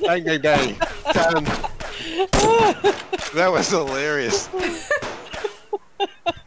dang, dang, dang. Um, that was hilarious.